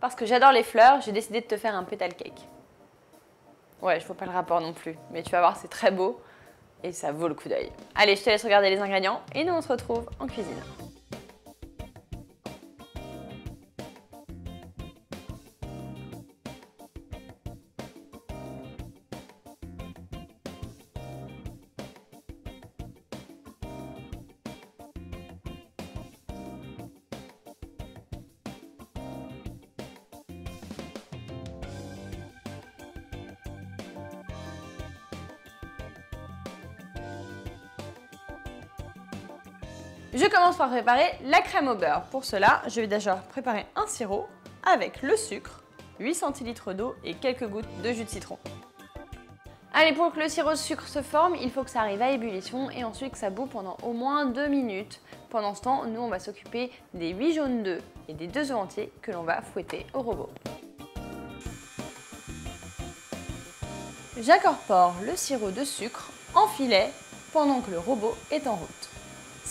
parce que j'adore les fleurs, j'ai décidé de te faire un pétale cake. Ouais, je vois pas le rapport non plus, mais tu vas voir, c'est très beau et ça vaut le coup d'œil. Allez, je te laisse regarder les ingrédients et nous on se retrouve en cuisine. Je commence par préparer la crème au beurre. Pour cela, je vais déjà préparer un sirop avec le sucre, 8 centilitres d'eau et quelques gouttes de jus de citron. Allez, pour que le sirop de sucre se forme, il faut que ça arrive à ébullition et ensuite que ça boue pendant au moins 2 minutes. Pendant ce temps, nous, on va s'occuper des 8 jaunes d'œufs et des 2 œufs entiers que l'on va fouetter au robot. J'incorpore le sirop de sucre en filet pendant que le robot est en route.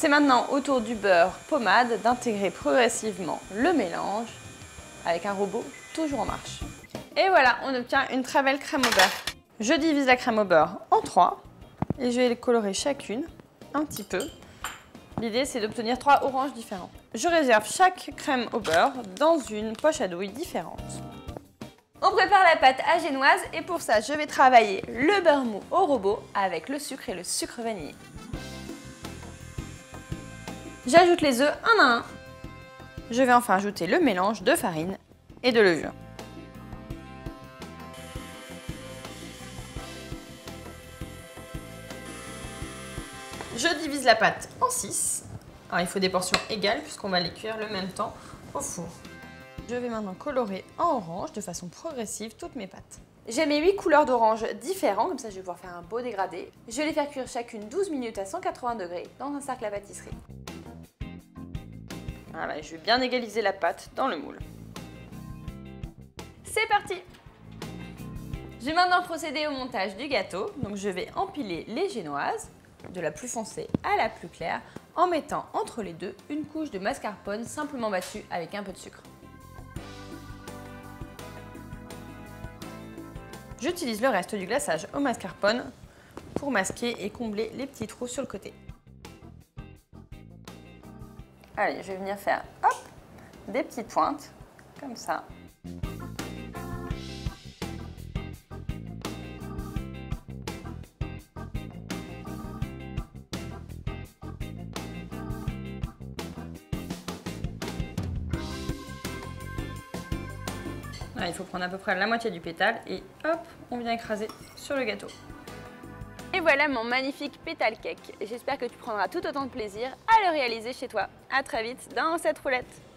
C'est maintenant au tour du beurre pommade d'intégrer progressivement le mélange avec un robot toujours en marche. Et voilà, on obtient une très belle crème au beurre. Je divise la crème au beurre en trois et je vais les colorer chacune un petit peu. L'idée c'est d'obtenir trois oranges différents. Je réserve chaque crème au beurre dans une poche à douille différente. On prépare la pâte à génoise et pour ça je vais travailler le beurre mou au robot avec le sucre et le sucre vanillé. J'ajoute les œufs un à un. Je vais enfin ajouter le mélange de farine et de levure. Je divise la pâte en 6. il faut des portions égales puisqu'on va les cuire le même temps au four. Je vais maintenant colorer en orange de façon progressive toutes mes pâtes. J'ai mes 8 couleurs d'orange différents, comme ça je vais pouvoir faire un beau dégradé. Je vais les faire cuire chacune 12 minutes à 180 degrés dans un cercle à pâtisserie. Voilà, je vais bien égaliser la pâte dans le moule. C'est parti Je vais maintenant procéder au montage du gâteau. Donc je vais empiler les génoises, de la plus foncée à la plus claire, en mettant entre les deux une couche de mascarpone simplement battue avec un peu de sucre. J'utilise le reste du glaçage au mascarpone pour masquer et combler les petits trous sur le côté. Allez, je vais venir faire hop, des petites pointes, comme ça. il faut prendre à peu près la moitié du pétale et hop, on vient écraser sur le gâteau. Et voilà mon magnifique pétale cake. J'espère que tu prendras tout autant de plaisir à le réaliser chez toi. A très vite dans cette roulette.